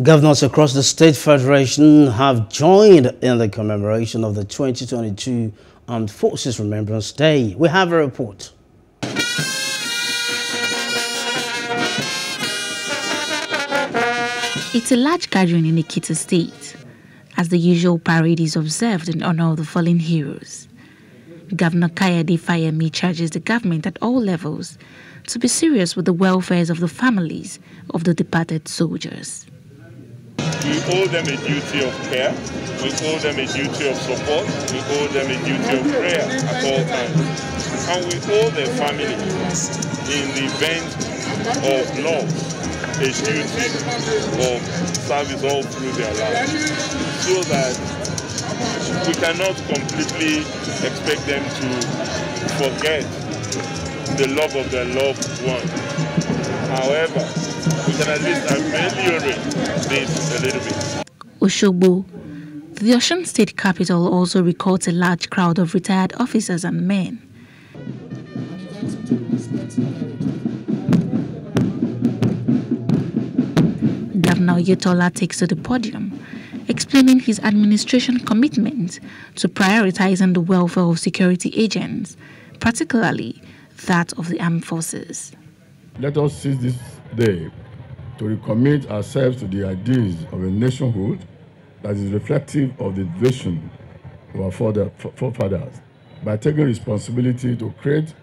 Governors across the State Federation have joined in the commemoration of the 2022 Armed Forces Remembrance Day. We have a report. It's a large gathering in Ekiti State, as the usual parade is observed in honor of the fallen heroes. Governor Kayode Fayemi charges the government at all levels to be serious with the welfare of the families of the departed soldiers. We owe them a duty of care, we owe them a duty of support, we owe them a duty of prayer at all times. And we owe their family, in the event of loss, a duty of service all through their lives. So that we cannot completely expect them to forget the love of their loved one. However, we can at least ameliorate this a little bit. The Osun State capital also records a large crowd of retired officers and men. Governor Oyetola takes to the podium, explaining his administration commitment to prioritizing the welfare of security agents, particularly that of the armed forces. Let us seize this day to recommit ourselves to the ideals of a nationhood that is reflective of the vision of our forefathers by taking responsibility to create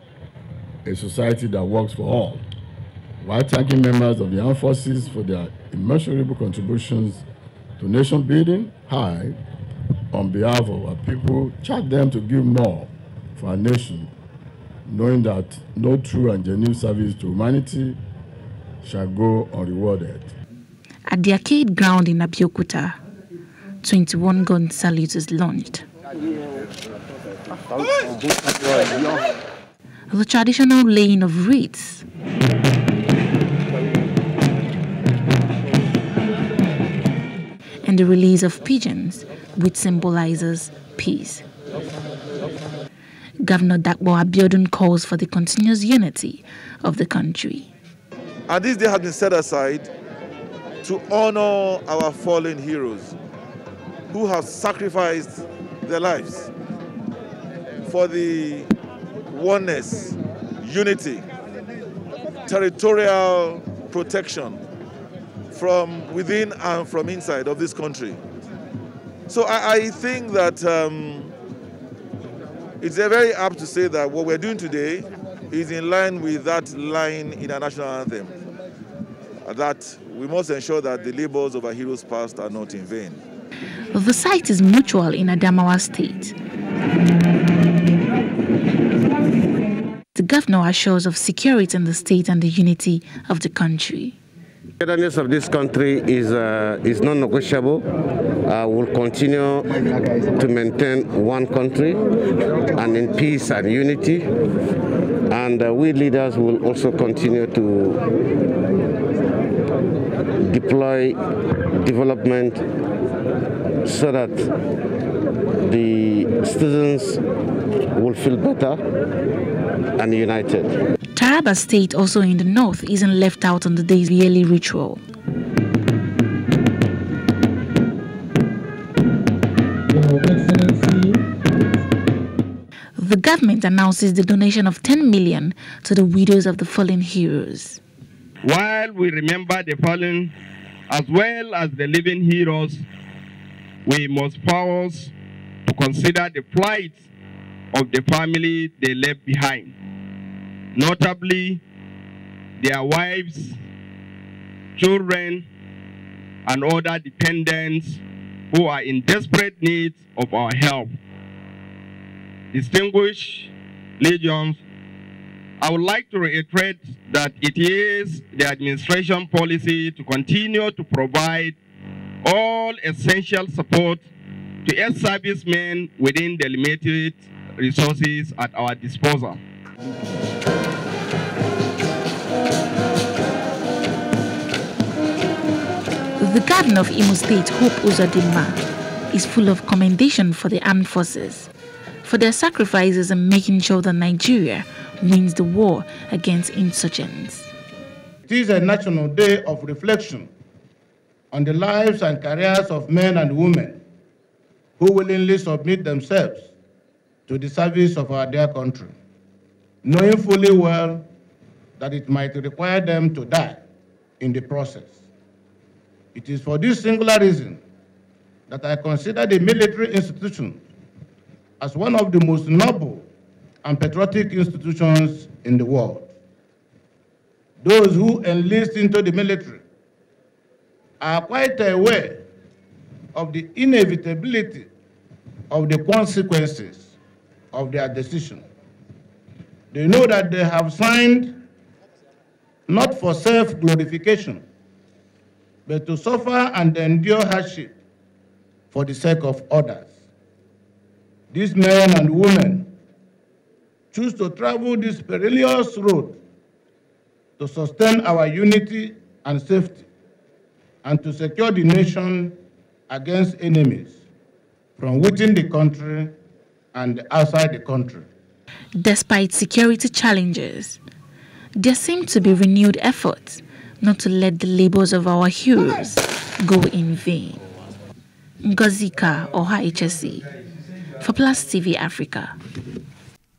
a society that works for all, while thanking members of the armed forces for their immeasurable contributions to nation building. I, on behalf of our people, charge them to give more for our nation knowing that no true and genuine service to humanity shall go unrewarded. At the arcade ground in Abeokuta, 21 gun salute is launched. The traditional laying of wreaths and the release of pigeons, which symbolizes peace. Governor Dapo Abiodun calls for the continuous unity of the country. And this day has been set aside to honor our fallen heroes who have sacrificed their lives for the oneness, unity, territorial protection from within and from inside of this country. So I, I think that um, it's very apt to say that what we're doing today is in line with that line in our national anthem, that we must ensure that the labors of our heroes past are not in vain. The site is mutual in Adamawa State. The governor assures of security in the state and the unity of the country. The togetherness of this country is, uh, is non-negotiable. Uh, we'll continue to maintain one country and in peace and unity. And uh, we leaders will also continue to deploy development so that the citizens will feel better and united. Taraba State, also in the north, isn't left out on the day's yearly ritual. The government announces the donation of 10 million to the widows of the fallen heroes. While we remember the fallen as well as the living heroes, we must pause to consider the plight of the family they left behind notably their wives, children, and other dependents who are in desperate need of our help. Distinguished legions, I would like to reiterate that it is the administration policy to continue to provide all essential support to ex-servicemen within the limited resources at our disposal. The Garden of Imo State, Hope Uzodimma, is full of commendation for the armed forces for their sacrifices in making sure that Nigeria wins the war against insurgents. It is a national day of reflection on the lives and careers of men and women who willingly submit themselves to the service of our dear country, knowing fully well that it might require them to die in the process. It is for this singular reason that I consider the military institution as one of the most noble and patriotic institutions in the world. Those who enlist into the military are quite aware of the inevitability of the consequences of their decision. They know that they have signed not for self-glorification, but to suffer and endure hardship for the sake of others. These men and women choose to travel this perilous road to sustain our unity and safety and to secure the nation against enemies from within the country and outside the country. Despite security challenges, there seem to be renewed efforts not to let the labors of our heroes go in vain. Ngozika or HSE for Plus TV Africa.